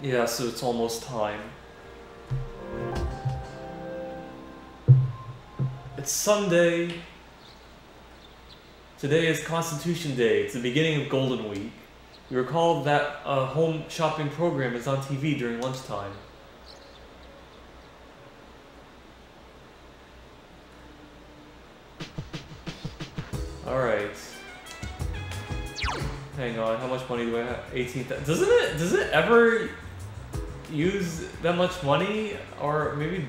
Yeah, so it's almost time. It's Sunday. Today is Constitution Day. It's the beginning of Golden Week. You recall that a home shopping program is on TV during lunchtime. Alright. Hang on, how much money do I have? 18 Doesn't it, does it ever use that much money? Or maybe,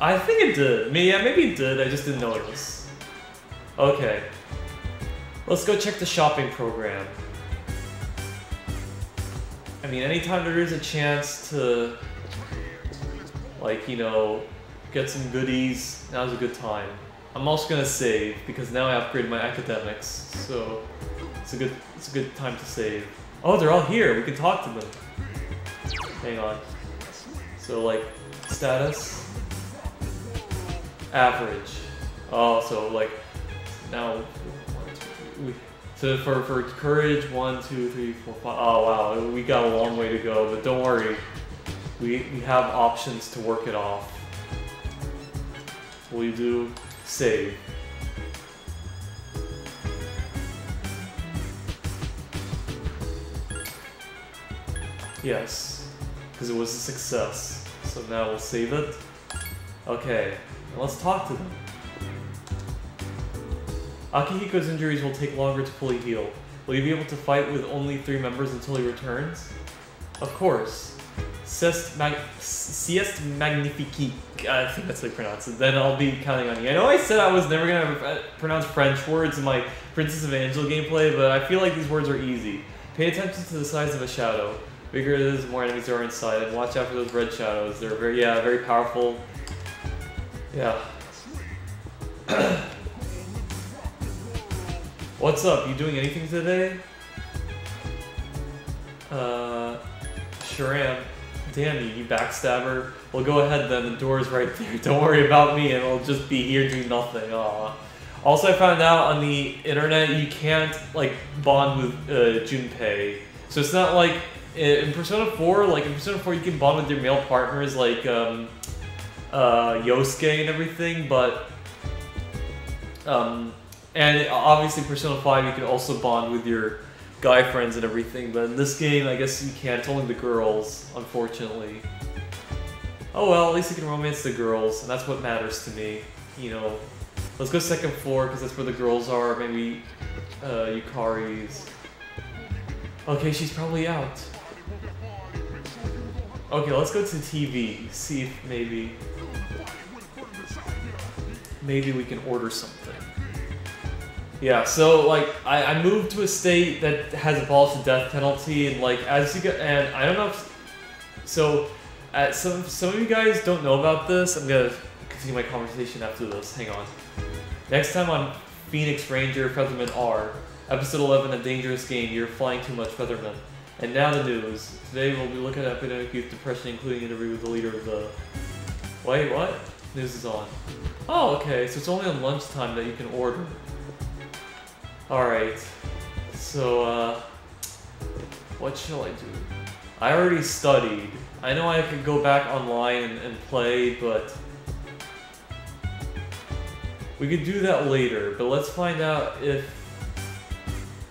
I think it did. Maybe, yeah, maybe it did, I just didn't notice. Okay. Let's go check the shopping program. I mean, anytime there is a chance to, like, you know, get some goodies, now's a good time. I'm also gonna save because now I upgraded my academics, so it's a good it's a good time to save. Oh, they're all here. We can talk to them. Hang on. So like status, average. Oh, so like now. We, so for for courage, one, two, three, four, five. Oh wow, we got a long way to go, but don't worry. We we have options to work it off. We do? Save. Yes, because it was a success. So now we'll save it. Okay, let's talk to them. Akihiko's injuries will take longer to fully heal. Will you be able to fight with only three members until he returns? Of course. Sieste, mag Sieste Magnifique. I think that's how you pronounce it. Then I'll be counting on you. I know I said I was never gonna uh, pronounce French words in my Princess of Angel gameplay, but I feel like these words are easy. Pay attention to the size of a shadow. Bigger it is, more enemies are inside, and watch out for those red shadows. They're very, yeah, very powerful. Yeah. What's up? You doing anything today? Uh, sure am. Damn you, you backstabber. Well, go ahead then. The door's right there. Don't worry about me, and I'll just be here doing nothing. Aw. Also, I found out on the internet you can't like bond with uh, Junpei. So it's not like in Persona 4. Like in Persona 4, you can bond with your male partners, like um, uh, Yosuke and everything. But um, and obviously Persona 5, you can also bond with your guy friends and everything, but in this game, I guess you can't. Only the girls, unfortunately. Oh well, at least you can romance the girls, and that's what matters to me. You know, let's go second floor, because that's where the girls are. Maybe uh, Yukari's. Okay, she's probably out. Okay, let's go to TV, see if maybe... Maybe we can order something. Yeah, so like I, I moved to a state that has abolished the death penalty, and like as you get, and I don't know if so. Uh, some some of you guys don't know about this. I'm gonna continue my conversation after this. Hang on. Next time on Phoenix Ranger Featherman R, episode 11, a dangerous game. You're flying too much, Featherman. And now the news. Today we'll be looking at epidemic youth depression, including an interview with the leader of the. Wait, what? News is on. Oh, okay. So it's only on lunchtime that you can order. Alright, so, uh, what shall I do? I already studied. I know I could go back online and, and, play, but we could do that later, but let's find out if...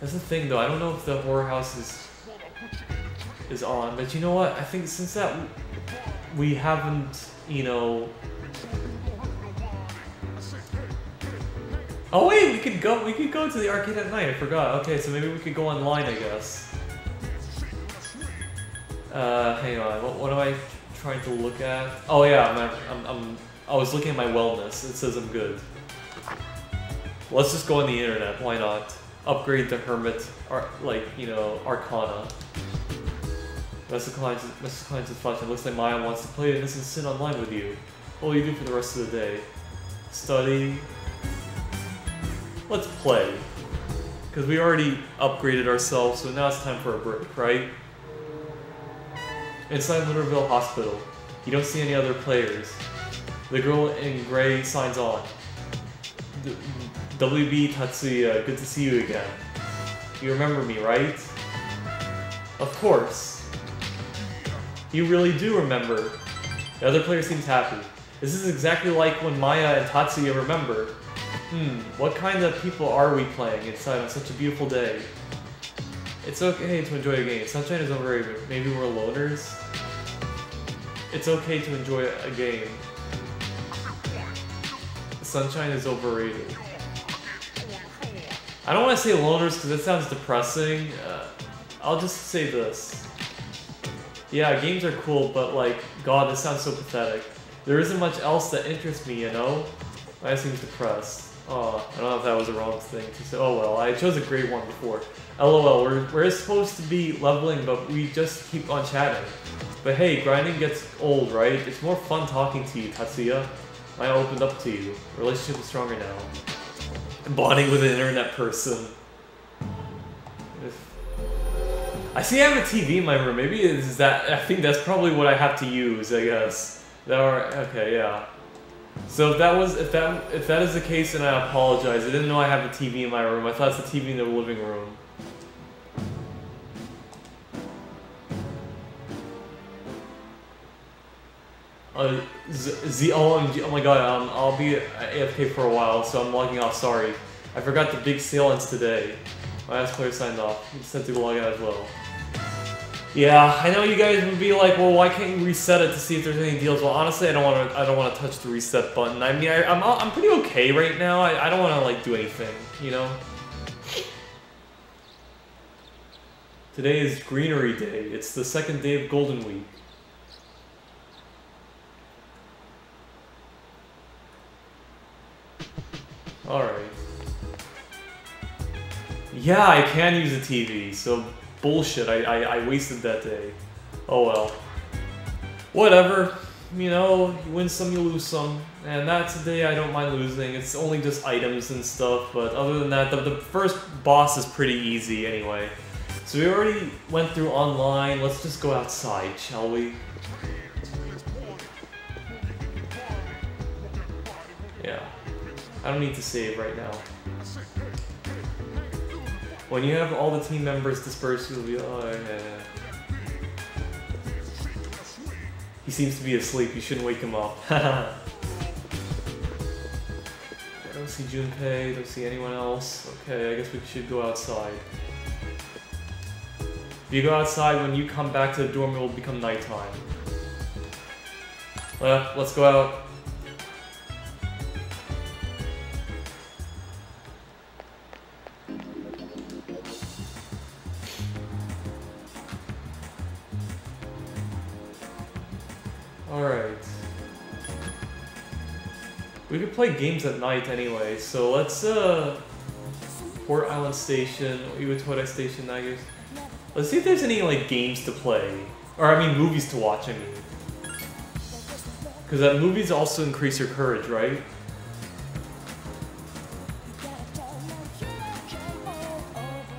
That's the thing though, I don't know if the horror house is, is on, but you know what? I think since that we haven't, you know, Oh wait, we could go. We could go to the arcade at night. I forgot. Okay, so maybe we could go online. I guess. Uh, hang on. What, what am I trying to look at? Oh yeah, I'm, I'm, I'm. I was looking at my wellness. It says I'm good. Let's just go on the internet. Why not? Upgrade the hermit, or like you know, Arcana. Message clients, message clients is looks like Maya wants to play and is sit online with you. What will you do for the rest of the day? Study, let's play. Because we already upgraded ourselves, so now it's time for a break, right? Inside Litterville Hospital, you don't see any other players. The girl in gray signs on. WB Tatsuya, good to see you again. You remember me, right? Of course. You really do remember. The other player seems happy. This is exactly like when Maya and Tatsuya remember. Hmm, what kind of people are we playing inside on such a beautiful day? It's okay to enjoy a game. Sunshine is overrated. Maybe we're loners? It's okay to enjoy a game. Sunshine is overrated. I don't want to say loners because it sounds depressing. Uh, I'll just say this. Yeah, games are cool, but like, god, this sounds so pathetic. There isn't much else that interests me, you know? I seem depressed. Oh, I don't know if that was the wrong thing to say. Oh well, I chose a great one before. LOL, we're, we're supposed to be leveling, but we just keep on chatting. But hey, grinding gets old, right? It's more fun talking to you, Tatsuya. I opened up to you. Relationship is stronger now. Bonding with an internet person. I see I have a TV in my room. Maybe is that I think that's probably what I have to use, I guess. That are okay, yeah. So if that was if that if that is the case, then I apologize. I didn't know I have a TV in my room. I thought it's a TV in the living room. Uh, Z, OMG, oh my god, um, I'll be AFK for a while, so I'm logging off, sorry. I forgot the big sale ends today. My last player signed off. He said to log out as well. Yeah, I know you guys would be like, well, why can't you reset it to see if there's any deals? Well, honestly, I don't want to. I don't want to touch the reset button. I mean, I, am I'm, I'm pretty okay right now. I, I don't want to like do anything, you know. Today is Greenery Day. It's the second day of Golden Week. Alright. Yeah, I can use a TV, so bullshit, I, I, I wasted that day. Oh well. Whatever. You know, you win some, you lose some. And that's a day I don't mind losing. It's only just items and stuff, but other than that, the, the first boss is pretty easy anyway. So we already went through online, let's just go outside, shall we? Yeah. I don't need to save right now. When you have all the team members dispersed, you'll be, oh, yeah, yeah. He seems to be asleep, you shouldn't wake him up. I don't see Junpei, don't see anyone else. Okay, I guess we should go outside. If you go outside, when you come back to the dorm, it will become nighttime. Well, let's go out. Play games at night anyway, so let's, uh... Port Island Station, Iwatodai Station, I guess. Let's see if there's any, like, games to play. Or, I mean, movies to watch, I mean. Because that movies also increase your courage, right?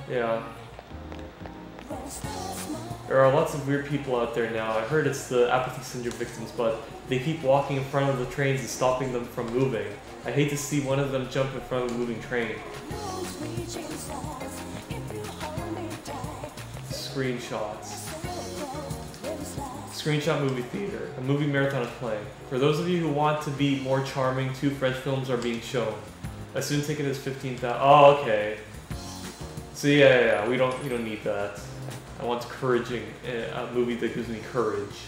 Yeah. There are lots of weird people out there now. I heard it's the apathy syndrome victims, but they keep walking in front of the trains and stopping them from moving. I hate to see one of them jump in front of a moving train. Screenshots. Screenshot Movie Theater. A movie marathon is playing. For those of you who want to be more charming, two French films are being shown. A student ticket is 15,000. Oh, okay. So yeah, yeah, yeah, we don't we don't need that. I want encouraging a movie that gives me courage.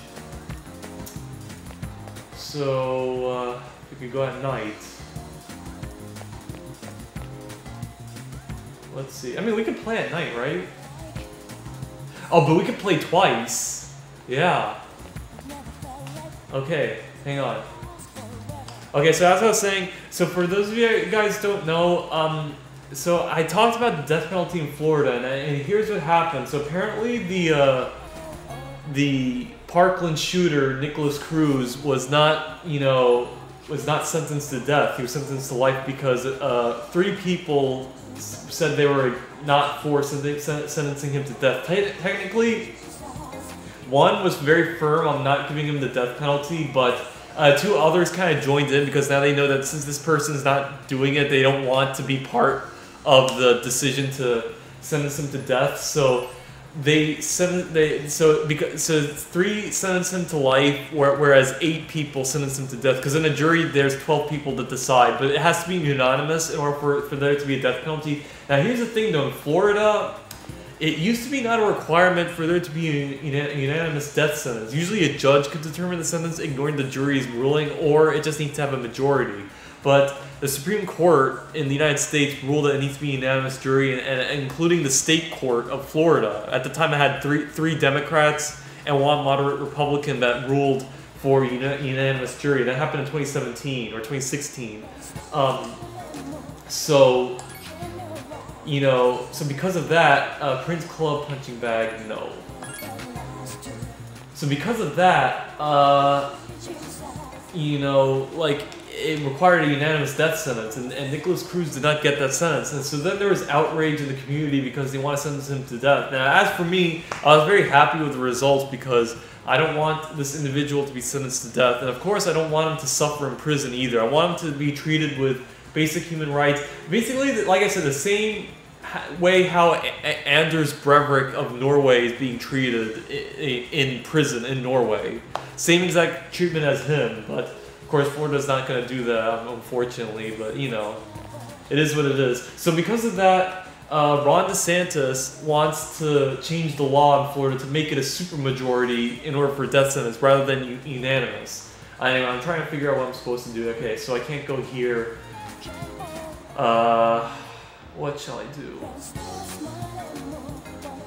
So uh, we go at night. Let's see. I mean, we can play at night, right? Oh, but we can play twice. Yeah. Okay, hang on. Okay, so as I was saying, so for those of you guys don't know, um, so I talked about the death penalty in Florida, and, and here's what happened. So apparently the uh, the Parkland shooter Nikolas Cruz was not, you know, was not sentenced to death. He was sentenced to life because uh, three people said they were not for sentencing him to death. Te technically, one was very firm on not giving him the death penalty, but uh, two others kind of joined in because now they know that since this person is not doing it, they don't want to be part of the decision to sentence him to death. So they sentence they so because so three sentence him to life, whereas eight people sentence him to death. Because in a jury, there's twelve people that decide, but it has to be unanimous in order for, for there to be a death penalty. Now, here's the thing, though: in Florida, it used to be not a requirement for there to be a unanimous death sentence. Usually, a judge could determine the sentence, ignoring the jury's ruling, or it just needs to have a majority. But the Supreme Court in the United States ruled that it needs to be a unanimous jury, and, and including the state court of Florida. At the time, it had three three Democrats and one moderate Republican that ruled for unanimous jury. That happened in 2017 or 2016. Um, so, you know, so because of that, uh, Prince Club punching bag, no. So because of that, uh, you know, like it required a unanimous death sentence, and, and Nikolas Cruz did not get that sentence. And so then there was outrage in the community because they want to sentence him to death. Now, as for me, I was very happy with the results because I don't want this individual to be sentenced to death. And of course, I don't want him to suffer in prison either. I want him to be treated with basic human rights. Basically, like I said, the same way how Anders Breivik of Norway is being treated in prison in Norway. Same exact treatment as him, but course, Florida's not going to do that, unfortunately, but you know, it is what it is. So because of that, uh, Ron DeSantis wants to change the law in Florida to make it a supermajority in order for death sentence rather than unanimous. I, am trying to figure out what I'm supposed to do. Okay, so I can't go here. Uh, what shall I do?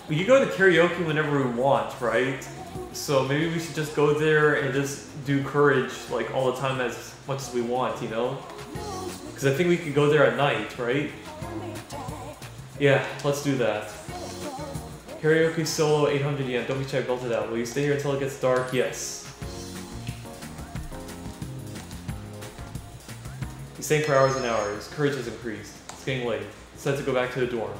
We can go to karaoke whenever we want, right? So maybe we should just go there and just do courage like all the time as much as we want, you know? Because I think we could go there at night, right? Yeah, let's do that. Karaoke solo 800 yen. Don't be shy, belt it out. Will you stay here until it gets dark? Yes. He's staying for hours and hours. Courage has increased. It's getting late. It's time to go back to the dorm.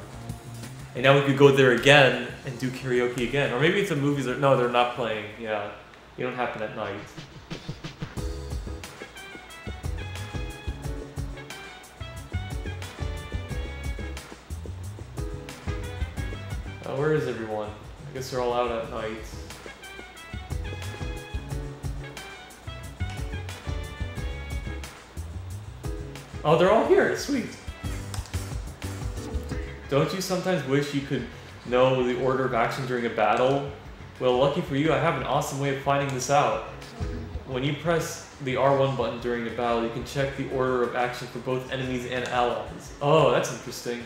And now we could go there again and do karaoke again. Or maybe it's a movies. Or, no, they're not playing. Yeah. You don't happen at night. Uh, where is everyone? I guess they're all out at night. Oh, they're all here. Sweet. Don't you sometimes wish you could know the order of action during a battle? Well, lucky for you, I have an awesome way of finding this out. When you press the R1 button during a battle, you can check the order of action for both enemies and allies. Oh, that's interesting.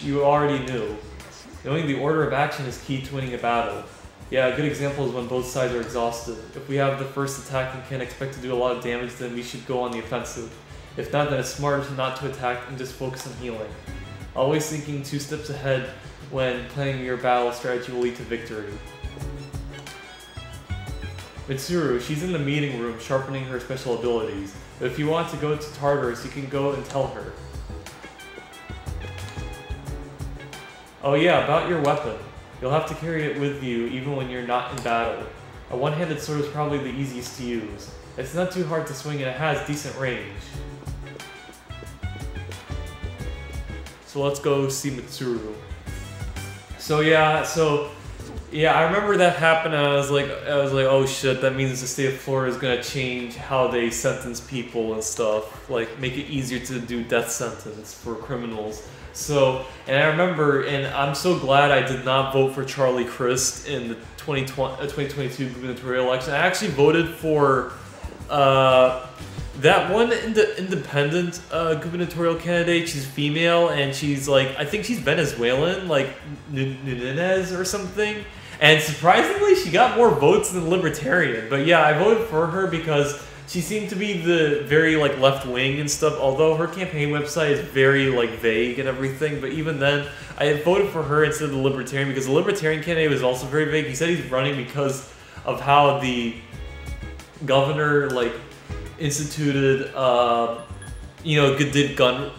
You already knew. Knowing the order of action is key to winning a battle. Yeah, a good example is when both sides are exhausted. If we have the first attack and can't expect to do a lot of damage, then we should go on the offensive. If not, then it's smarter not to attack and just focus on healing. Always thinking two steps ahead when planning your battle strategy will lead to victory. Mitsuru, she's in the meeting room sharpening her special abilities. If you want to go to Tartarus, you can go and tell her. Oh yeah, about your weapon. You'll have to carry it with you even when you're not in battle. A one-handed sword is probably the easiest to use. It's not too hard to swing and it has decent range. So let's go see Mitsuru. So yeah, so yeah, I remember that happened. I was like, I was like, oh shit, that means the state of Florida is gonna change how they sentence people and stuff. Like, make it easier to do death sentence for criminals. So, and I remember, and I'm so glad I did not vote for Charlie Crist in the 2020, uh, 2022 gubernatorial election. I actually voted for uh, that one ind independent uh, gubernatorial candidate. She's female, and she's like, I think she's Venezuelan, like Nunez or something. And surprisingly, she got more votes than Libertarian. But yeah, I voted for her because she seemed to be the very like left wing and stuff. Although her campaign website is very like vague and everything. But even then, I voted for her instead of the Libertarian because the Libertarian candidate was also very vague. He said he's running because of how the governor like instituted, uh, you know, did gun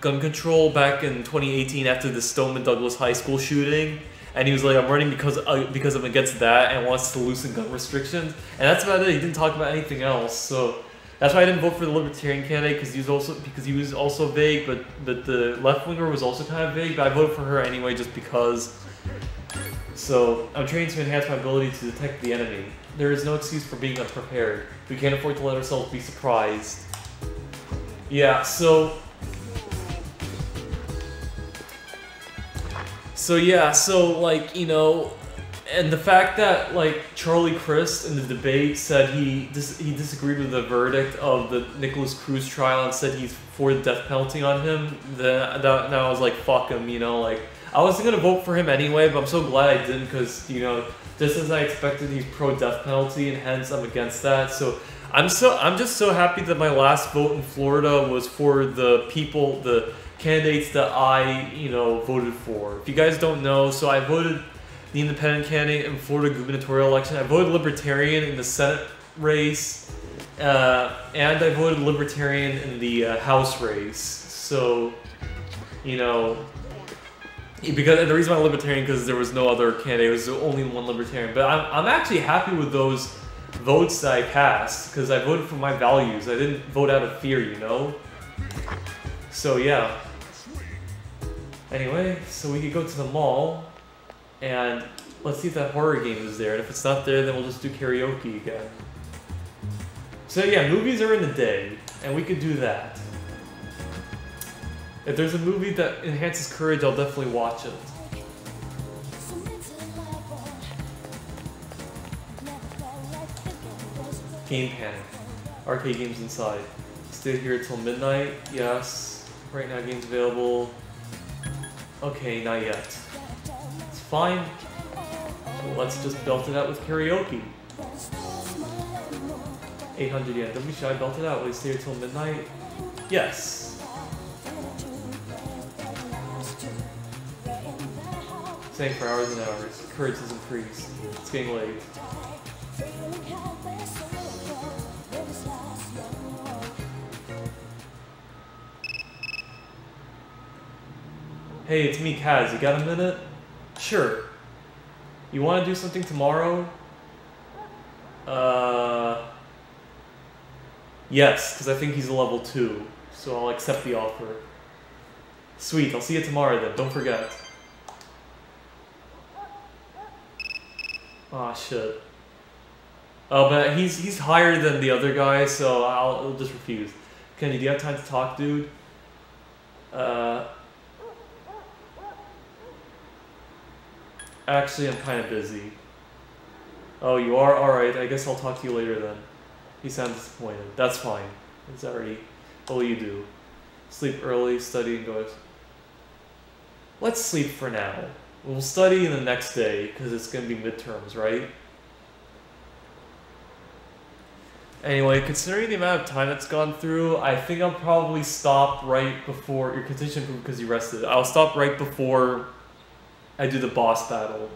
gun control back in 2018 after the Stoneman Douglas High School shooting and he was like, "I'm running because uh, because I'm against that and wants to loosen gun restrictions." And that's about it. He didn't talk about anything else. So that's why I didn't vote for the Libertarian candidate because he was also because he was also vague. But but the left winger was also kind of vague. But I voted for her anyway just because. So I'm training to enhance my ability to detect the enemy. There is no excuse for being unprepared. We can't afford to let ourselves be surprised. Yeah, so... So yeah, so like, you know, and the fact that like Charlie Crist in the debate said he dis- he disagreed with the verdict of the Nikolas Cruz trial and said he's for the death penalty on him, then that, now I was like, fuck him, you know, like I wasn't gonna vote for him anyway, but I'm so glad I didn't because you know, just as I expected, he's pro death penalty, and hence I'm against that. So I'm so I'm just so happy that my last vote in Florida was for the people, the candidates that I you know voted for. If you guys don't know, so I voted the independent candidate in Florida gubernatorial election. I voted Libertarian in the Senate race, uh, and I voted Libertarian in the uh, House race. So, you know, because the reason why Libertarian because there was no other candidate, it was only one Libertarian. But I'm, I'm actually happy with those votes that I cast because I voted for my values. I didn't vote out of fear, you know. So yeah. Anyway, so we could go to the mall and let's see if that horror game is there. And if it's not there, then we'll just do karaoke again. So yeah, movies are in the day, and we could do that. If there's a movie that enhances courage, I'll definitely watch it. Game Panic. Arcade games inside. Stay here till midnight. Yes. Right now, games available. Okay, not yet. It's fine. So let's just belt it out with karaoke. 800 yen. Don't be shy, belt it out. Will you stay here till midnight? Yes. Staying for hours and hours. Courage has increased. It's getting late. Hey, it's me, Kaz. You got a minute? Sure. You want to do something tomorrow? Uh... Yes, because I think he's a level 2, so I'll accept the offer. Sweet, I'll see you tomorrow then, don't forget. Oh, shit. Oh, but he's he's higher than the other guy, so I'll, I'll just refuse. Kenny, do you have time to talk, dude? Uh... Actually, I'm kind of busy. Oh, you are? Alright, I guess I'll talk to you later then. He sounds disappointed. That's fine. It's already... Will you do? Sleep early, study, and go... Let's sleep for now. We'll study the next day, because it's going to be midterms, right? Anyway, considering the amount of time that's gone through, I think I'll probably stop right before... Your condition because you rested. I'll stop right before I do the boss battle.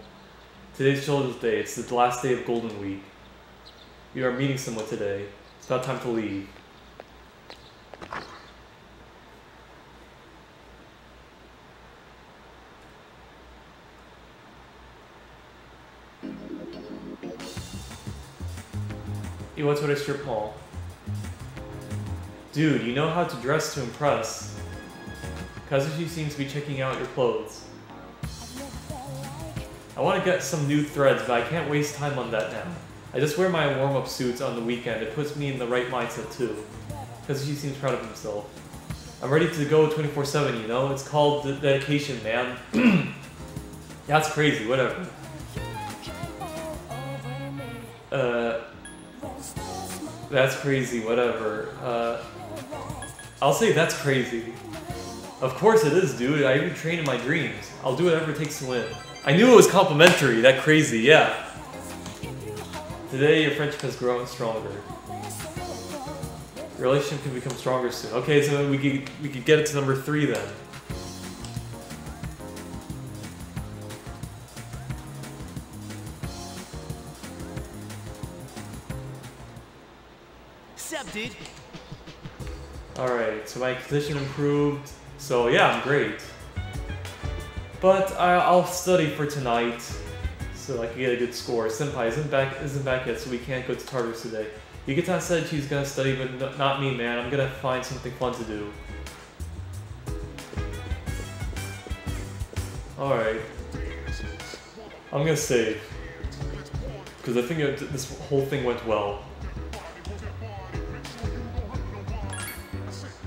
Today's Children's Day. It's the last day of Golden Week. You are meeting someone today. It's about time to leave. You want to strip mall? Dude, you know how to dress to impress. Kazushi seems to be checking out your clothes. I want to get some new threads, but I can't waste time on that now. I just wear my warm-up suits on the weekend. It puts me in the right mindset too. He seems proud of himself. I'm ready to go 24-7, you know? It's called dedication, man. That's crazy, whatever. Uh, that's crazy, whatever. Uh, I'll say that's crazy. Of course it is, dude. I even train in my dreams. I'll do whatever it takes to win. I knew it was complimentary, that crazy, yeah. Today your friendship has grown stronger. Your relationship can become stronger soon. Okay, so we could, we could get it to number three then. Accepted. Alright, so my condition improved. So yeah, I'm great. But I, will study for tonight, so I can get a good score. Senpai isn't back isn't back yet, so we can't go to Tartarus today. Yukari said she's gonna study, but not me, man. I'm gonna find something fun to do. Alright. I'm gonna save. Because I think it, this whole thing went well.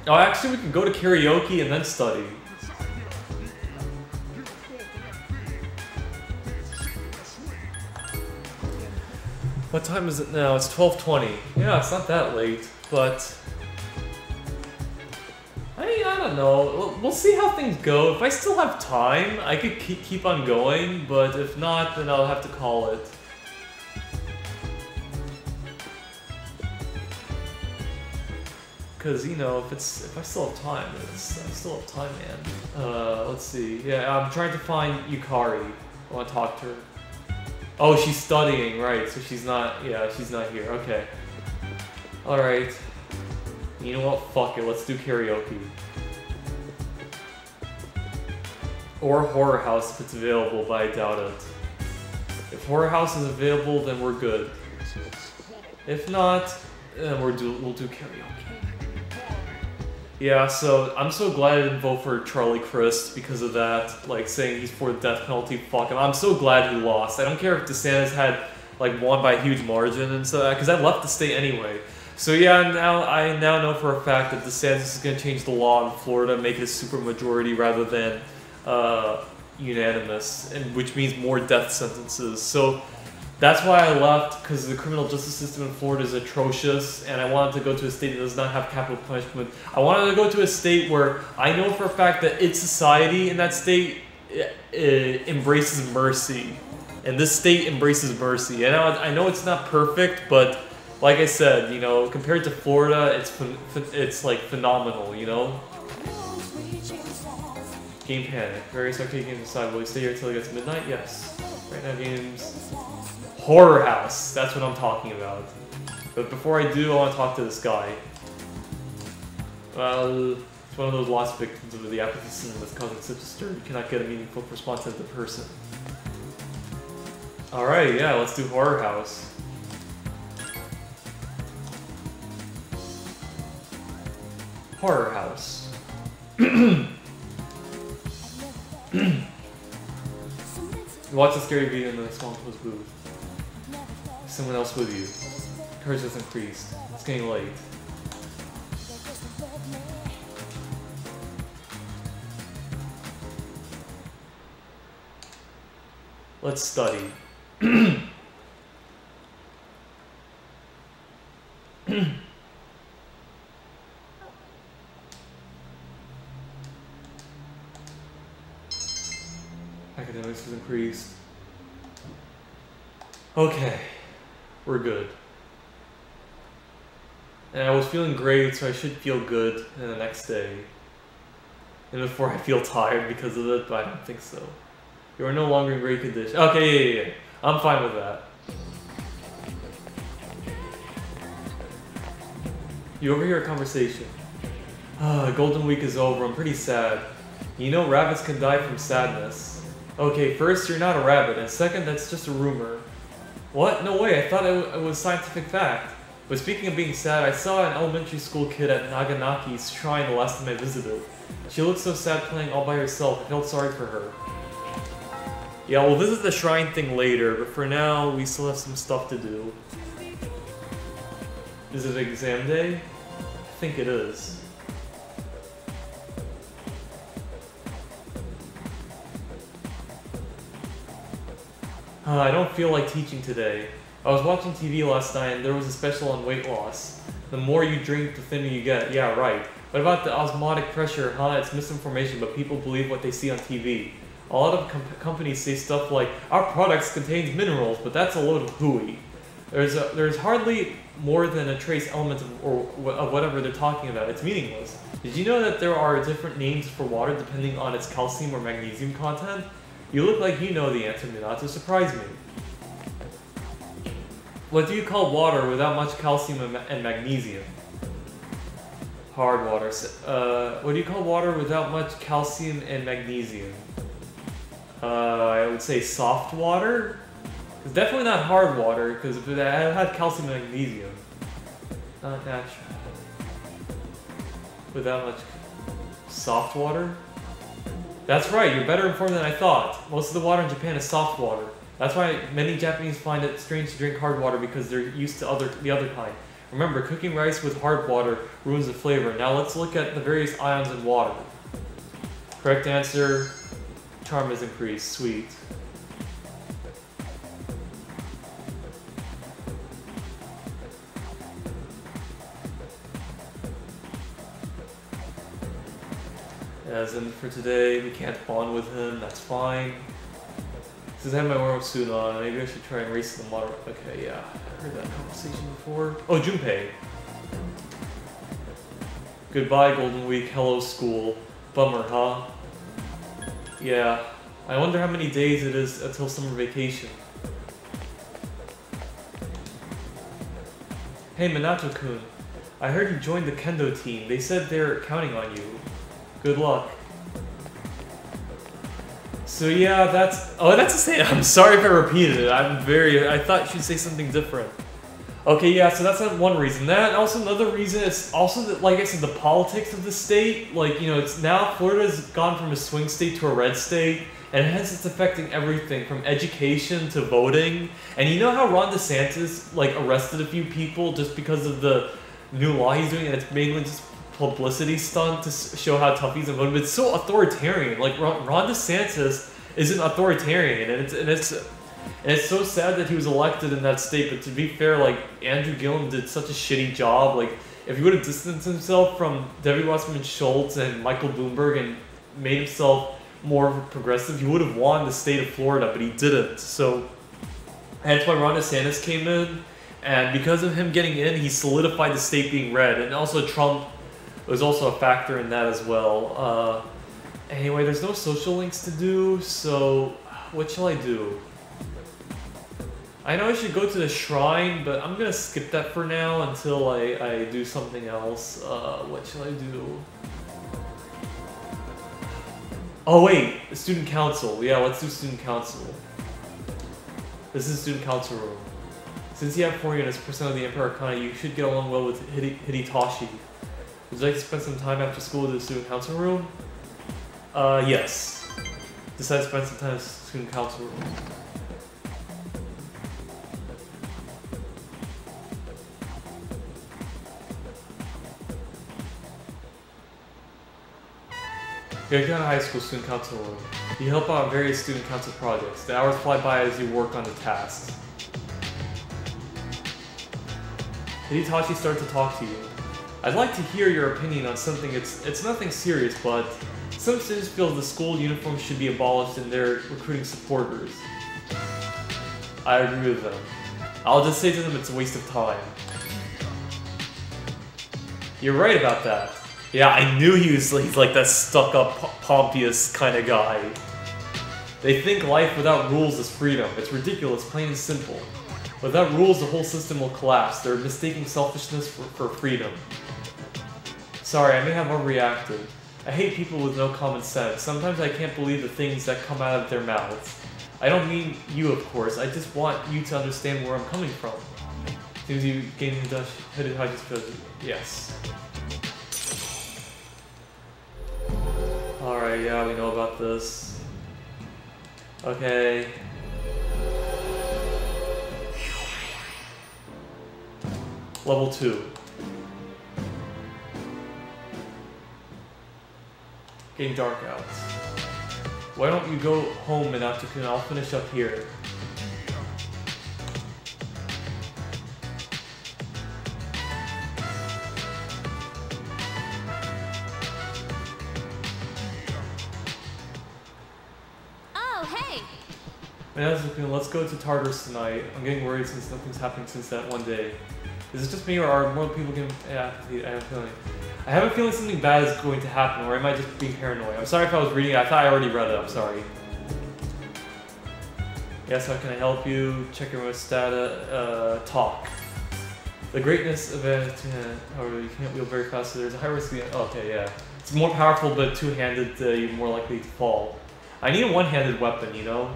Oh, actually, we can go to karaoke and then study. What time is it now? It's 12.20. Yeah, it's not that late, but... I I don't know. We'll, we'll see how things go. If I still have time, I could keep, keep on going, but if not, then I'll have to call it. Because, you know, if it's if I still have time, it's, I still have time, man. Uh, let's see. Yeah, I'm trying to find Yukari. I want to talk to her. Oh, she's studying, right, so she's not, yeah, she's not here, okay. Alright. You know what, fuck it, let's do karaoke. Or Horror House if it's available, but I doubt it. If Horror House is available, then we're good. If not, then we're do we'll do karaoke. Yeah, so I'm so glad I didn't vote for Charlie Crist because of that. Like saying he's for the death penalty. Fuck him. I'm so glad he lost. I don't care if DeSantis had like won by a huge margin and so because I left the state anyway. So yeah, now I now know for a fact that DeSantis is going to change the law in Florida, make it a super majority rather than uh, unanimous, and which means more death sentences. So that's why I left, because the criminal justice system in Florida is atrocious, and I wanted to go to a state that does not have capital punishment. I wanted to go to a state where I know for a fact that its society in that state uh, embraces mercy. And this state embraces mercy. And I know it's not perfect, but like I said, you know, compared to Florida, it's it's like phenomenal, you know? Game Panic. Various arcade games aside, will you stay here until it gets midnight? Yes. Right now games... Horror House. That's what I'm talking about. But before I do, I want to talk to this guy. Well, it's one of those lost victims of the apathy syndrome that's causing such a stir. You cannot get a meaningful response as the person. Alright, yeah, let's do Horror House. Horror House. Watch a scary video in the small closed booth someone else with you. Courage has increased. It's getting late. Let's study. Academics has increased. Okay we're good. And I was feeling great, so I should feel good the next day. And before I feel tired because of it, but I don't think so. You are no longer in great condition. Okay, yeah, yeah, yeah. I'm fine with that. You overhear a conversation. Ah, Golden Week is over. I'm pretty sad. You know rabbits can die from sadness. Okay, first, you're not a rabbit, and second, that's just a rumor. What? No way, I thought it, was scientific fact. But speaking of being sad, I saw an elementary school kid at Naganaki's shrine the last time I visited. She looked so sad playing all by herself, I felt sorry for her. Yeah, we'll visit the shrine thing later, but for now, we still have some stuff to do. Is it exam day? I think it is. Uh, I don't feel like teaching today. I was watching TV last night and there was a special on weight loss. The more you drink, the thinner you get. Yeah, right. What about the osmotic pressure? Huh? It's misinformation, but people believe what they see on TV. A lot of com companies say stuff like, our products contains minerals, but that's a load of hooey. There's, a, there's hardly more than a trace element of, or, of whatever they're talking about. It's meaningless. Did you know that there are different names for water depending on its calcium or magnesium content? You look like you know the answer, to not to surprise me. What do you call water without much calcium and magnesium? Hard water. Uh, what do you call water without much calcium and magnesium? Uh, I would say soft water. It's definitely not hard water, because if it had calcium and magnesium. Not natural. Without much soft water? That's right, you're better informed than I thought. Most of the water in Japan is soft water. That's why many Japanese find it strange to drink hard water because they're used to other the other kind. Remember, cooking rice with hard water ruins the flavor. Now let's look at the various ions in water. Correct answer, charm is increased. Sweet. As in for today, we can't bond with him, that's fine. Since I have my warm-up suit on, maybe I should try and race the motor. Okay, yeah, I heard that conversation before. Oh, Junpei. Goodbye, Golden Week. Hello, school. Bummer, huh? Yeah. I wonder how many days it is until summer vacation. Hey, Minato-kun. I heard you joined the kendo team. They said they're counting on you. Good luck. So yeah, that's... Oh, that's a say. I'm sorry if I repeated it. I'm very... I thought you'd say something different. Okay, yeah, so that's one reason. That also another reason is also that, like I said, the politics of the state. Like you know, it's now Florida's gone from a swing state to a red state, and hence it's affecting everything from education to voting. And you know how Ron DeSantis like arrested a few people just because of the new law he's doing, and it's mainly just publicity stunt to show how tough he's in. But it's so authoritarian. Like Ron, Ron DeSantis is an authoritarian, and it's and it's and it's so sad that he was elected in that state. But to be fair, like Andrew Gillum did such a shitty job. Like if he would have distanced himself from Debbie Wasserman Schultz and Michael Bloomberg and made himself more progressive, he would have won the state of Florida. But he didn't. So that's why Ron DeSantis came in. And because of him getting in, he solidified the state being red. And also Trump was also a factor in that as well. Uh, anyway, there's no social links to do, so what shall I do? I know I should go to the shrine, but I'm gonna skip that for now until I, I do something else. Uh, what shall I do? Oh wait, student council. Yeah, let's do student council. This is student council room. Since you have 4 units, percent of the Emperor Arcana, you should get along well with Hidi Hidetoshi. Would you like to spend some time after school in the student council room? Uh, yes. Decide to spend some time in the student council room. Gagana High School Student Council Room. You help out on various student council projects. The hours fly by as you work on the tasks. Hidetoshi started to talk to you. I'd like to hear your opinion on something. It's it's nothing serious, but some students feel the school uniform should be abolished and they're recruiting supporters. I agree with them. I'll just say to them it's a waste of time. You're right about that. Yeah, I knew he was he's like that stuck-up, pompous kind of guy. They think life without rules is freedom. It's ridiculous, plain and simple. Without rules, the whole system will collapse. They're mistaking selfishness for, for freedom. Sorry, I may have overreacted. I hate people with no common sense. Sometimes I can't believe the things that come out of their mouths. I don't mean you, of course. I just want you to understand where I'm coming from. Seems you gained the headed high Yes. Alright, yeah, we know about this. Okay. Level 2. Getting dark out. Why don't you go home and after I'll finish up here. Oh hey. Let's go to Tartarus tonight. I'm getting worried since nothing's happened since that one day. Is it just me or are more people getting... Yeah, I have a feeling. I have a feeling something bad is going to happen, or am I just being paranoid. I'm sorry if I was reading it. I thought I already read it. I'm sorry. Yes, how can I help you? Check your most data. Uh, talk. The greatness of it, however, you can't wheel very fast, so there's a high risk of... Oh, okay, yeah. It's more powerful, but two-handed, uh, you're more likely to fall. I need a one-handed weapon, you know?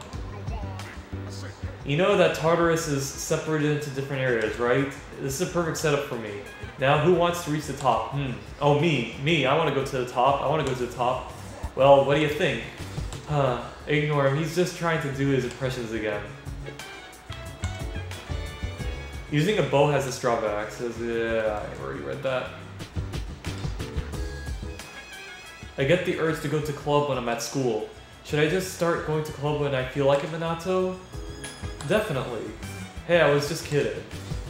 You know that Tartarus is separated into different areas, right? This is a perfect setup for me. Now, who wants to reach the top? Hmm. Oh, me. Me. I want to go to the top. I want to go to the top. Well, what do you think? Huh. Ignore him. He's just trying to do his impressions again. Using a bow has its drawbacks. Yeah, I already read that. I get the urge to go to club when I'm at school. Should I just start going to club when I feel like it, Minato? Definitely. Hey, I was just kidding.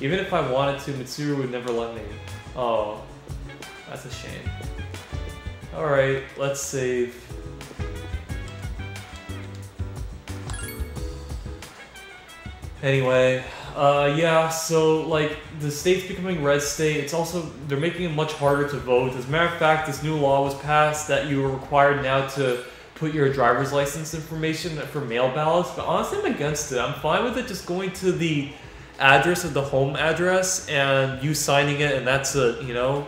Even if I wanted to, Mitsuru would never let me. Oh, that's a shame. Alright, let's save. Anyway, uh, yeah, so like the state's becoming red state. It's also they're making it much harder to vote. As a matter of fact, this new law was passed that you are required now to put your driver's license information for mail ballots. But honestly, I'm against it. I'm fine with it just going to the address of the home address and you signing it, and that's it. You know.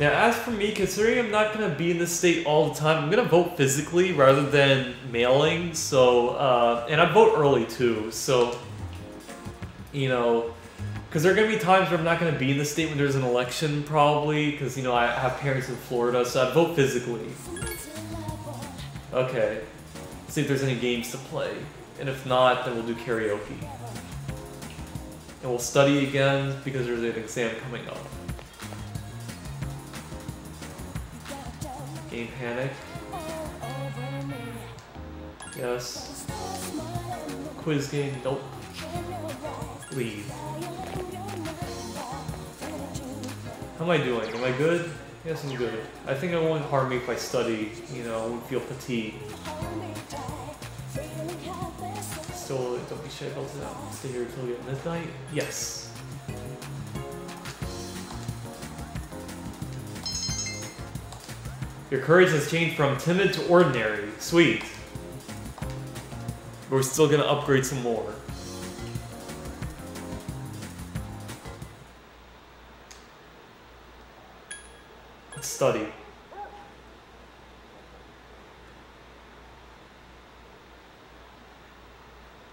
Now, as for me, considering I'm not gonna be in this state all the time, I'm gonna vote physically rather than mailing. So, uh, and I vote early too. So you know, because there are going to be times where I'm not going to be in the state when there's an election, probably, because, you know, I have parents in Florida, so I vote physically. Okay. See if there's any games to play. And if not, then we'll do karaoke. And we'll study again, because there's an exam coming up. Game Panic. Yes. Quiz game, nope leave. How am I doing? Am I good? Yes, I'm good. I think it won't harm me if I study, you know, I won't feel fatigued. Still, don't be shy about that. Stay here until midnight? Yes. Your courage has changed from timid to ordinary. Sweet. We're still gonna upgrade some more. Study.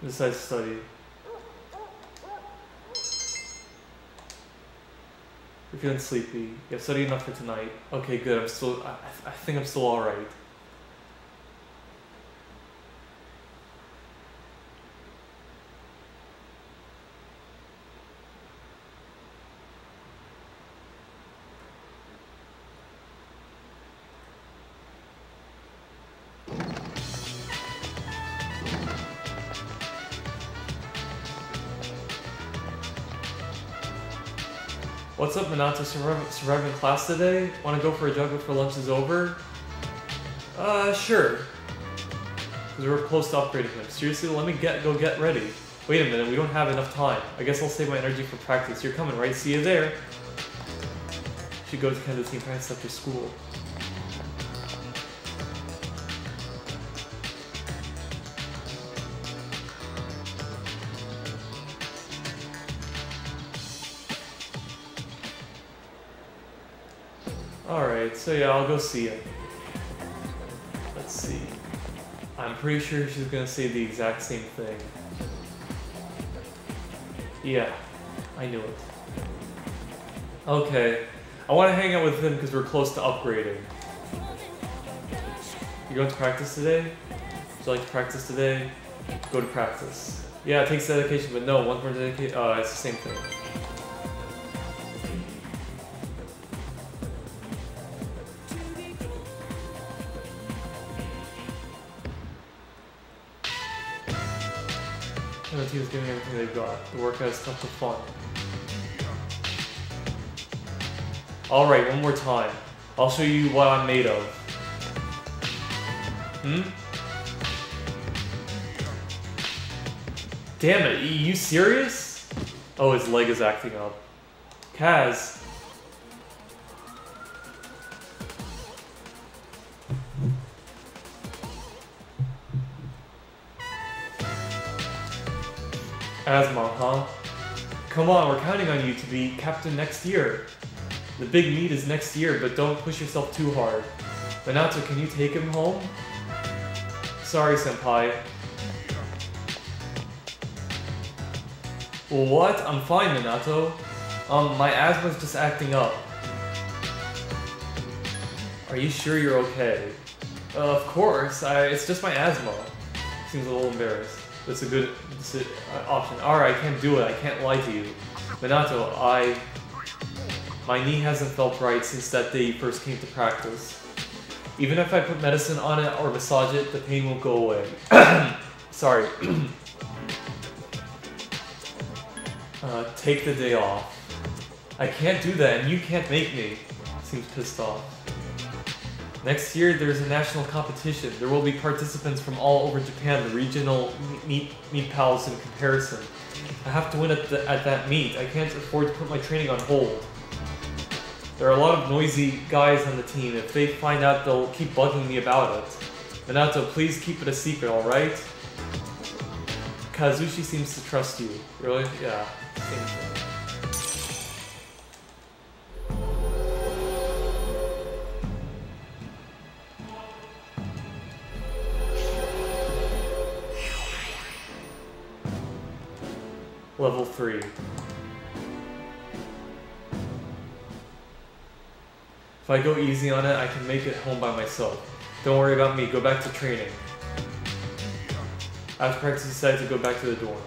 Besides study. You're feeling sleepy. You have studied enough for tonight. Okay, good. I'm still. I, I think I'm still all right. Up, Minato? Surviving, surviving class today? Want to go for a jog before lunch is over? Uh, sure. Because we're close to upgrading him. Seriously, let me get go get ready. Wait a minute, we don't have enough time. I guess I'll save my energy for practice. You're coming, right? See you there. Should go to Kendo's team practice after school. I'll go see it. Let's see. I'm pretty sure she's gonna say the exact same thing. Yeah, I knew it. Okay, I want to hang out with him because we're close to upgrading. You going to practice today? Would you like to practice today? Go to practice. Yeah, it takes dedication, but no, one more dedication. Oh, uh, it's the same thing. Team's giving everything they've got. The workout is tough to fun. Alright, one more time. I'll show you what I'm made of. Hmm? Damn it, you serious? Oh, his leg is acting up. Kaz, Asthma, huh? Come on, we're counting on you to be captain next year. The big meet is next year, but don't push yourself too hard. Minato, can you take him home? Sorry, Senpai. What? I'm fine, Minato. Um, my asthma's just acting up. Are you sure you're okay? Uh, of course, I, it's just my asthma. Seems a little embarrassed. That's a good uh, option. Alright, I can't do it. I can't lie to you. Minato, I... My knee hasn't felt right since that day you first came to practice. Even if I put medicine on it or massage it, the pain won't go away. Sorry. uh, take the day off. I can't do that, and you can't make me. Seems pissed off. Next year, there's a national competition. There will be participants from all over Japan, the regional meet, meet pals in comparison. I have to win at, the, at that meet. I can't afford to put my training on hold. There are a lot of noisy guys on the team. If they find out, they'll keep bugging me about it. Minato, please keep it a secret, alright? Kazushi seems to trust you. Really? Yeah. 3. If I go easy on it, I can make it home by myself. Don't worry about me, go back to training. After practice, decided to go back to the dorm.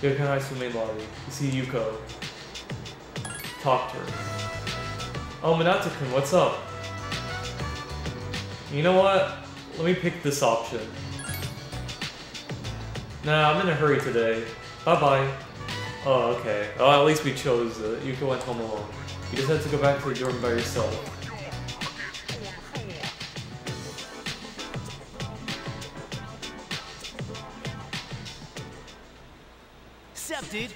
Yokan High School main lobby. You see Yuko. Talk to her. Oh, Minato-kun, what's up? You know what? Let me pick this option. Nah, I'm in a hurry today. Bye-bye. Oh, okay. Oh, at least we chose it. Yuko went home alone. You just had to go back to the dorm by yourself. Dude?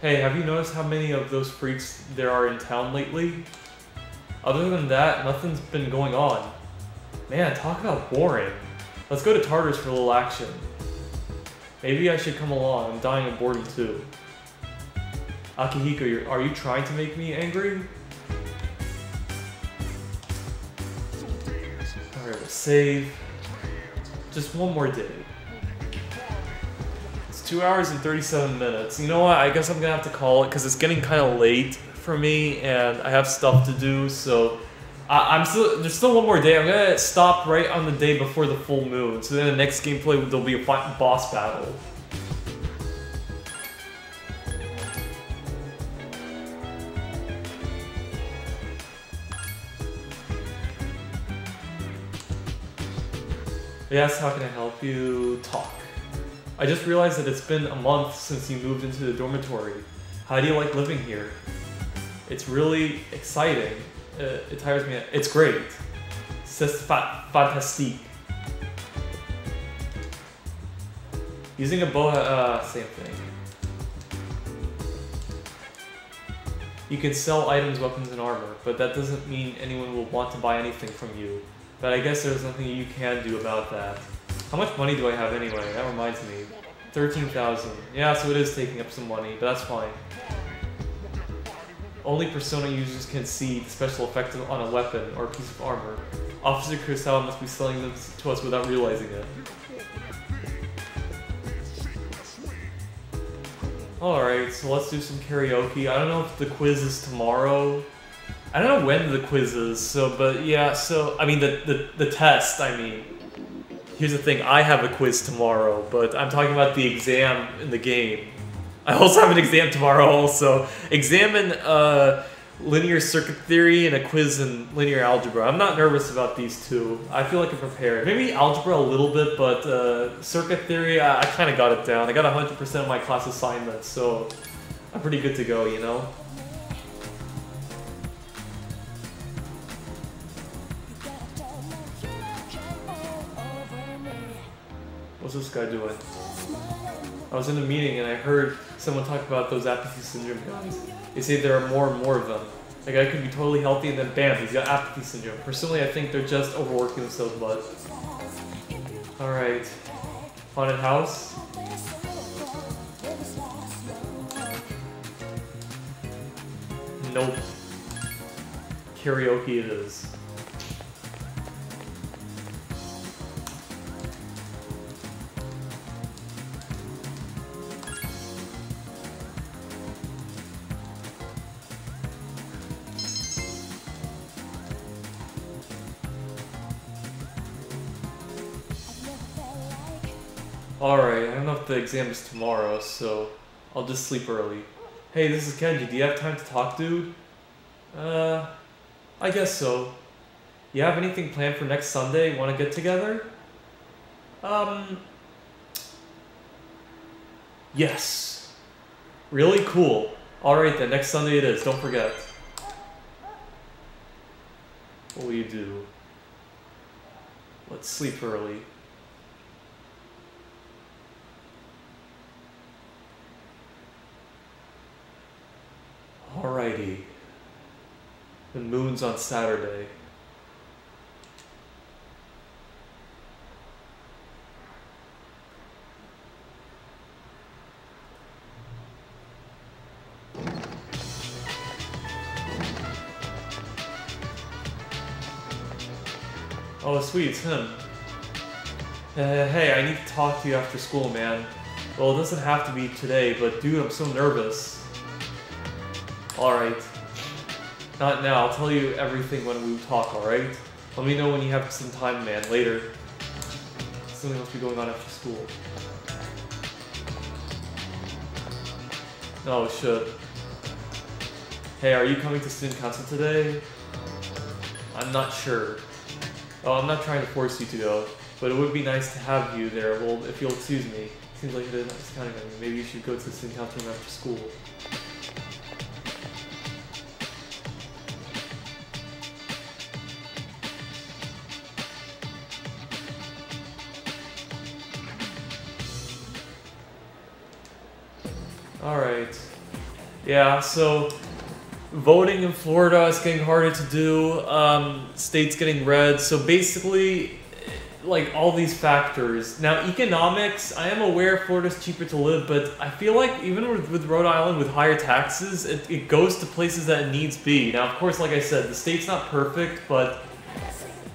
Hey, have you noticed how many of those freaks there are in town lately? Other than that, nothing's been going on. Man, talk about boring. Let's go to Tartarus for a little action. Maybe I should come along. I'm dying of boredom too. Akihiko, are you trying to make me angry? Alright, we'll save. Just one more day. It's two hours and 37 minutes. You know what? I guess I'm gonna have to call it because it's getting kind of late for me and I have stuff to do, so I, I'm still there's still one more day. I'm gonna stop right on the day before the full moon. So then the next gameplay there'll be a boss battle. Yes, how can I help you? Talk. I just realized that it's been a month since you moved into the dormitory. How do you like living here? It's really exciting. Uh, it tires me. It's great. C'est fa- fantastique. Using a bow, uh, same thing. You can sell items, weapons, and armor, but that doesn't mean anyone will want to buy anything from you. But I guess there's nothing you can do about that. How much money do I have anyway? That reminds me. 13,000. Yeah, so it is taking up some money, but that's fine. Only Persona users can see the special effect on a weapon or a piece of armor. Officer Kurosawa must be selling them to us without realizing it. Alright, so let's do some karaoke. I don't know if the quiz is tomorrow. I don't know when the quiz is, so, but yeah, so, I mean, the, the, the test, I mean. Here's the thing, I have a quiz tomorrow, but I'm talking about the exam in the game. I also have an exam tomorrow also. Examine uh, linear circuit theory and a quiz in linear algebra. I'm not nervous about these two. I feel like I'm prepared. Maybe algebra a little bit, but uh, circuit theory, I, I kind of got it down. I got 100% of my class assignments, so I'm pretty good to go, you know? What's this guy doing? I was in a meeting and I heard someone talk about those apathy syndrome guys. They say there are more and more of them. A guy could be totally healthy and then bam, he's got apathy syndrome. Personally, I think they're just overworking themselves, but. Alright. Haunted house? Nope. Karaoke it is. Alright, I don't know if the exam is tomorrow, so I'll just sleep early. Hey, this is Kenji. Do you have time to talk, dude? Uh, I guess so. You have anything planned for next Sunday? Want to get together? Um, yes. Really cool. Alright then, next Sunday it is. Don't forget. What will you do? Let's sleep early. Moon's on Saturday. Oh, sweet, it's him. Uh, hey, I need to talk to you after school, man. Well, it doesn't have to be today, but dude, I'm so nervous. Alright. Not now, I'll tell you everything when we talk, alright? Let me know when you have some time, man, later. Something must be going on after school. Oh, shit. Hey, are you coming to student council today? I'm not sure. Oh, I'm not trying to force you to go, but it would be nice to have you there. Well, if you'll excuse me. Seems like it is counting on you. Maybe you should go to the student council after school. Yeah, so voting in Florida is getting harder to do. Um, states getting red. So basically, like all these factors. Now, economics, I am aware Florida's cheaper to live, but I feel like even with, with Rhode Island with higher taxes, it, it goes to places that it needs be. Now, of course, like I said, the state's not perfect, but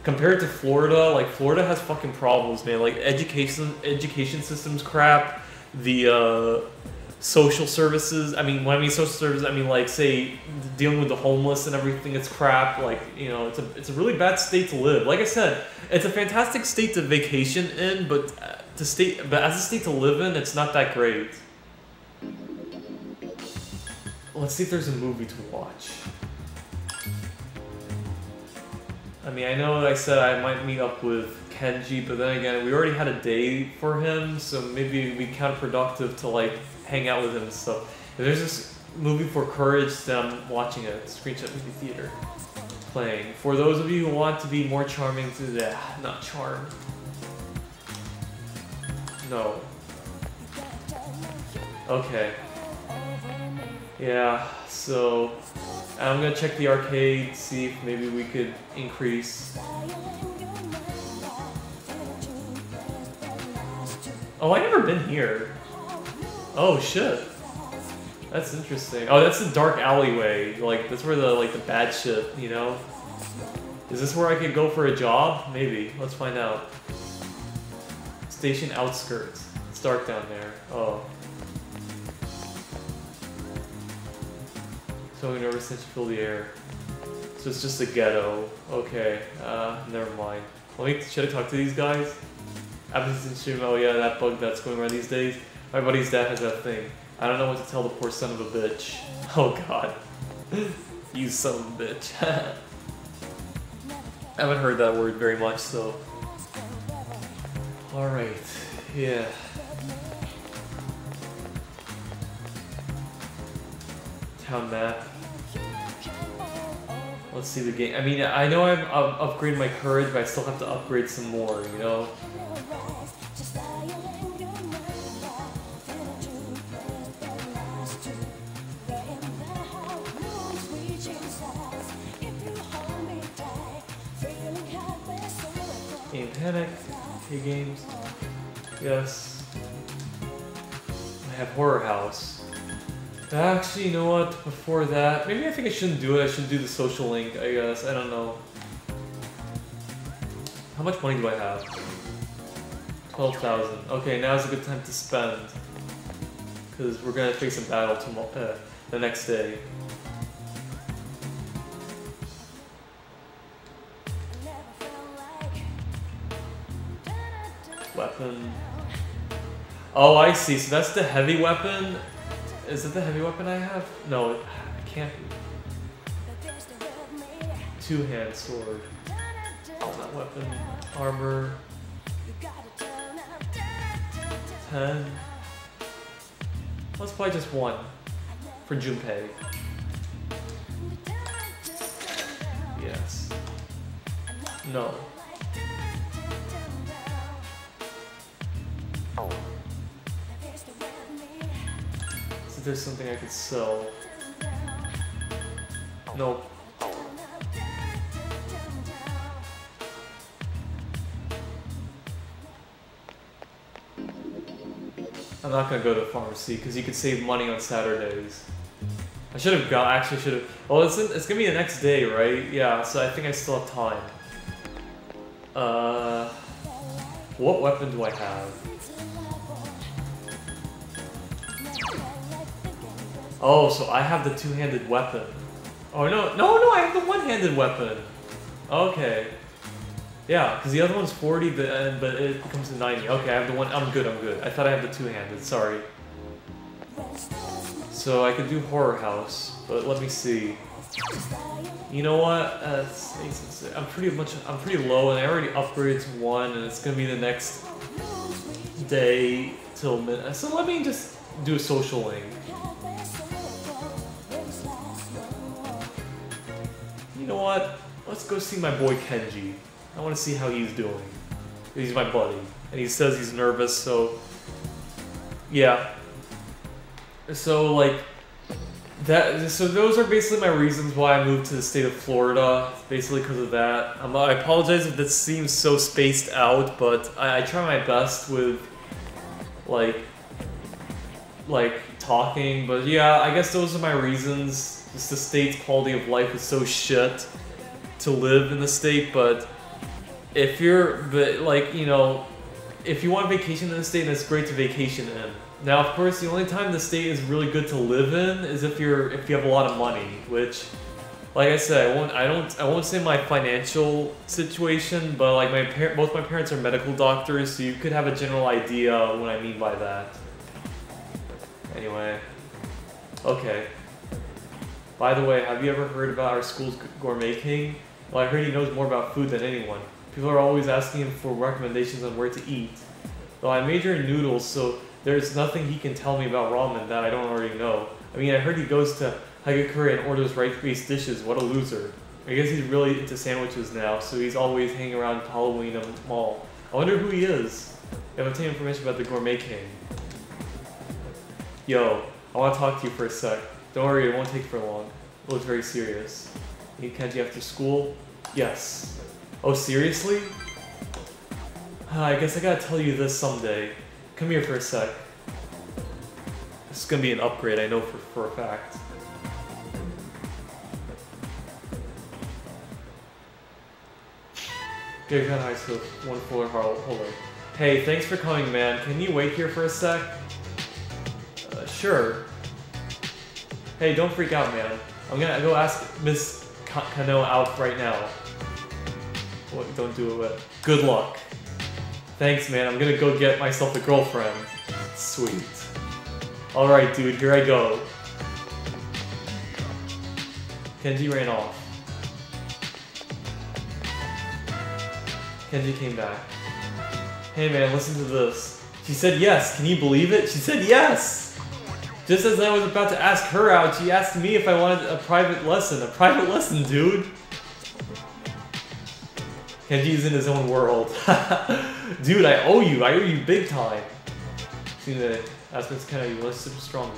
compared to Florida, like Florida has fucking problems, man. Like education education system's crap. The uh, social services. I mean, when I mean social services, I mean like say dealing with the homeless and everything. It's crap. Like you know, it's a it's a really bad state to live. Like I said, it's a fantastic state to vacation in, but uh, to state but as a state to live in, it's not that great. Let's see if there's a movie to watch. I mean, I know I said I might meet up with Kenji, but then again, we already had a day for him, so maybe it'd be counterproductive to like hang out with him and stuff. There's this movie for Courage, then I'm watching it. Screenshot Movie Theater. Playing. For those of you who want to be more charming to the... Not charm. No. Okay. Yeah, so... I'm gonna check the arcade, see if maybe we could increase... Oh, i never been here. Oh shit. That's interesting. Oh, that's the dark alleyway. Like that's where the like the bad shit, you know. Is this where I could go for a job? Maybe. Let's find out. Station outskirts. It's dark down there. Oh. So nervous since you feel the air. So it's just a ghetto. Okay. Uh, never mind. Let me. Should I talk to these guys? Absence stream. Oh yeah, that bug that's going around these days. My buddy's dad has that thing. I don't know what to tell the poor son of a bitch. Oh god. you son of a bitch. I haven't heard that word very much, so... Alright, yeah. Town map. Let's see the game. I mean, I know I'm upgrading my courage, but I still have to upgrade some more, you know? Panic, Games, yes. I have Horror House. Actually, you know what, before that, maybe I think I shouldn't do it, I should do the social link, I guess, I don't know. How much money do I have? 12,000. Okay, now's a good time to spend. Because we're gonna face a battle tomorrow, uh, the next day. Weapon. Oh, I see. So that's the heavy weapon. Is it the heavy weapon I have? No, it can't be. Two-hand sword. That weapon. Armor. 10. Let's play just one. For Junpei. Yes. No. So there's something I could sell. Nope. I'm not gonna go to pharmacy because you could save money on Saturdays. I should have got. Actually, should have. Well, it's it's gonna be the next day, right? Yeah. So I think I still have time. Uh, what weapon do I have? Oh, so I have the two-handed weapon. Oh no, no, no! I have the one-handed weapon. Okay. Yeah, because the other one's 40, but, uh, but it becomes a 90. Okay, I have the one. I'm good, I'm good. I thought I had the two-handed, sorry. So I could do Horror House, but let me see. You know what? Uh, I'm pretty much, I'm pretty low, and I already upgraded to one, and it's gonna be the next day till mid. So let me just do a social link. Know what? Let's go see my boy Kenji. I want to see how he's doing. He's my buddy, and he says he's nervous, so yeah. So like that. So those are basically my reasons why I moved to the state of Florida. Basically because of that. Um, I apologize if this seems so spaced out, but I, I try my best with like like talking. But yeah, I guess those are my reasons. Just the state's quality of life is so shit to live in the state, but if you're but like you know if you want vacation in the state then it's great to vacation in. Now of course the only time the state is really good to live in is if you're if you have a lot of money which like i said i won't i don't i won't say my financial situation but like my par- both my parents are medical doctors so you could have a general idea what i mean by that. Anyway okay by the way have you ever heard about our school's gourmet king well i heard he knows more about food than anyone People are always asking him for recommendations on where to eat. Well, I major in noodles, so there's nothing he can tell me about ramen that I don't already know. I mean, I heard he goes to Hagakure and orders rice-based dishes. What a loser. I guess he's really into sandwiches now, so he's always hanging around Paulownia Mall. I wonder who he is. I have obtained information about the Gourmet King. Yo, I want to talk to you for a sec. Don't worry, it won't take for long. It looks very serious. can Need Kenji after school? Yes. Oh, seriously? Uh, I guess I gotta tell you this someday. Come here for a sec. This is gonna be an upgrade, I know for, for a fact. Kind high school, one holder. Hey, thanks for coming, man. Can you wait here for a sec? Uh, sure. Hey, don't freak out, man. I'm gonna go ask Miss Kano out right now. What, don't do it. Good luck. Thanks, man. I'm gonna go get myself a girlfriend. Sweet. Alright, dude, here I go. Kenji ran off. Kenji came back. Hey man, listen to this. She said yes. Can you believe it? She said yes! Just as I was about to ask her out, she asked me if I wanted a private lesson. A private lesson, dude! Kenji's in his own world. Dude, I owe you. I owe you big time. See the aspects kind of super stronger.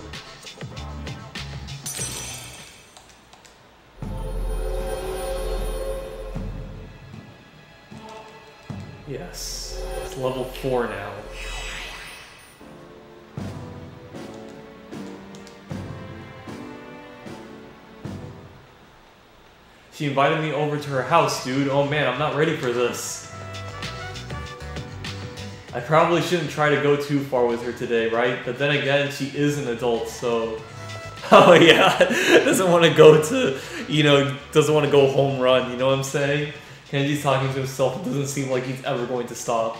Yes. It's level 4 now. She invited me over to her house, dude. Oh man, I'm not ready for this. I probably shouldn't try to go too far with her today, right? But then again, she is an adult, so... Oh yeah, doesn't want to go to, you know, doesn't want to go home run, you know what I'm saying? Kenji's talking to himself, it doesn't seem like he's ever going to stop.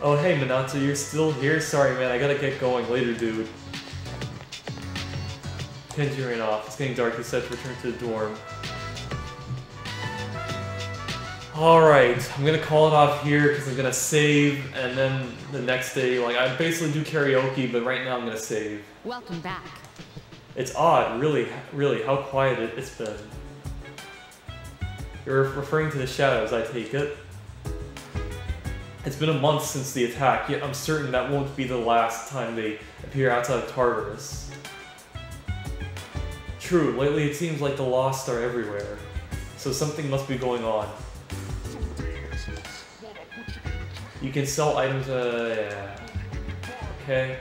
Oh, hey, Minato, you're still here? Sorry, man, I gotta get going later, dude. Kenji ran off. It's getting dark. He said to return to the dorm. Alright, I'm gonna call it off here because I'm gonna save, and then the next day, like, I basically do karaoke, but right now I'm gonna save. Welcome back. It's odd, really, really, how quiet it, it's been. You're referring to the shadows, I take it. It's been a month since the attack, yet I'm certain that won't be the last time they appear outside of Tartarus. True, lately it seems like the Lost are everywhere, so something must be going on. You can sell items, uh, yeah. Okay.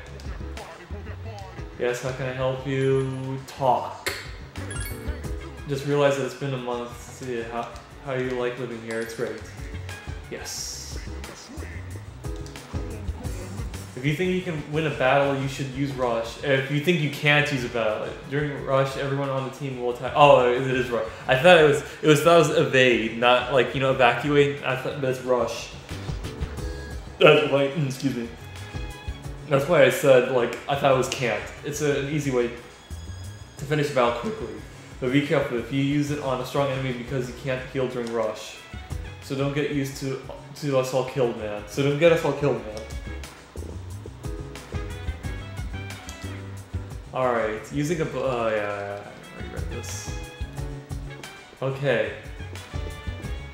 Yes, how can I help you? Talk. Just realize that it's been a month. See how, how you like living here. It's great. Yes. If you think you can win a battle, you should use Rush. If you think you can't use a battle, during Rush, everyone on the team will attack. Oh, it is Rush. I thought it was it was it was evade, not like you know evacuate. I thought that's Rush. That's why. Mm, excuse me. That's why I said like I thought it was can't. It's a, an easy way to finish a battle quickly. But be careful if you use it on a strong enemy because you can't heal during rush. So don't get used to to us all killed, man. So don't get us all killed, man. Alright, using a... Oh, yeah, yeah, I already read this. Okay.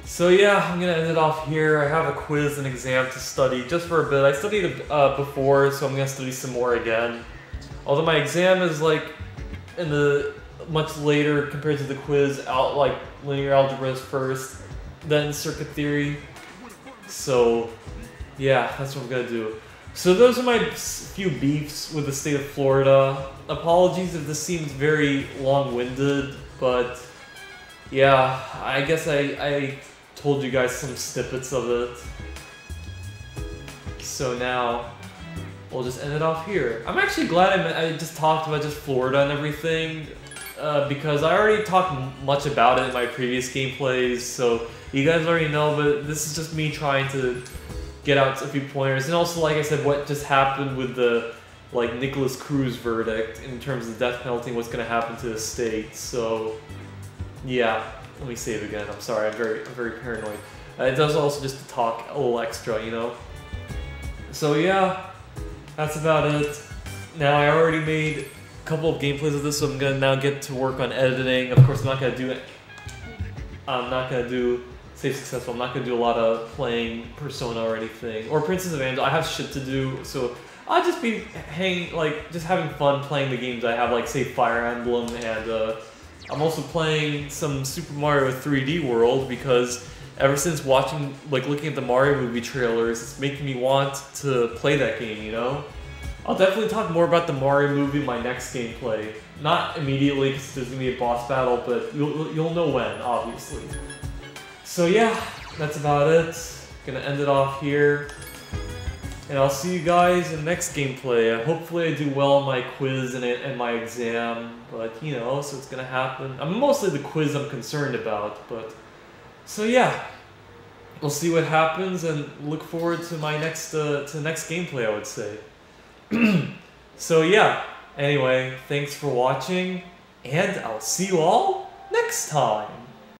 So yeah, I'm gonna end it off here. I have a quiz and exam to study just for a bit. I studied uh, before, so I'm gonna study some more again. Although my exam is like in the much later compared to the quiz, out like linear algebra is first, then circuit theory. So yeah, that's what I'm gonna do. So those are my few beefs with the state of Florida. Apologies if this seems very long-winded, but yeah, I guess I, I told you guys some snippets of it. So now, we'll just end it off here. I'm actually glad I, I just talked about just Florida and everything, uh, because I already talked much about it in my previous gameplays, so you guys already know, but this is just me trying to get out a few pointers. And also, like I said, what just happened with the like Nikolas Cruz verdict in terms of the death penalty and what's going to happen to the state. So, yeah, let me save again. I'm sorry, I'm very, I'm very paranoid. Uh, it does also just to talk a little extra, you know? So yeah, that's about it. Now I already made a couple of gameplays of this, so I'm gonna now get to work on editing. Of course, I'm not gonna do it. I'm not gonna do say successful. I'm not gonna do a lot of playing Persona or anything or Princess of Angel. I have shit to do, so I'll just be hanging like just having fun playing the games I have, like say Fire Emblem, and uh, I'm also playing some Super Mario 3D World because ever since watching like looking at the Mario movie trailers, it's making me want to play that game. You know. I'll definitely talk more about the Mario movie in my next gameplay. Not immediately because there's gonna be a boss battle, but you'll you'll know when, obviously. So yeah, that's about it. Gonna end it off here. And I'll see you guys in the next gameplay. Hopefully I do well on my quiz and, and my exam, but you know, so it's gonna happen. I'm mostly the quiz I'm concerned about, but... So yeah, we'll see what happens and look forward to my next, uh, to the next gameplay, I would say. so yeah, anyway, thanks for watching, and I'll see you all next time.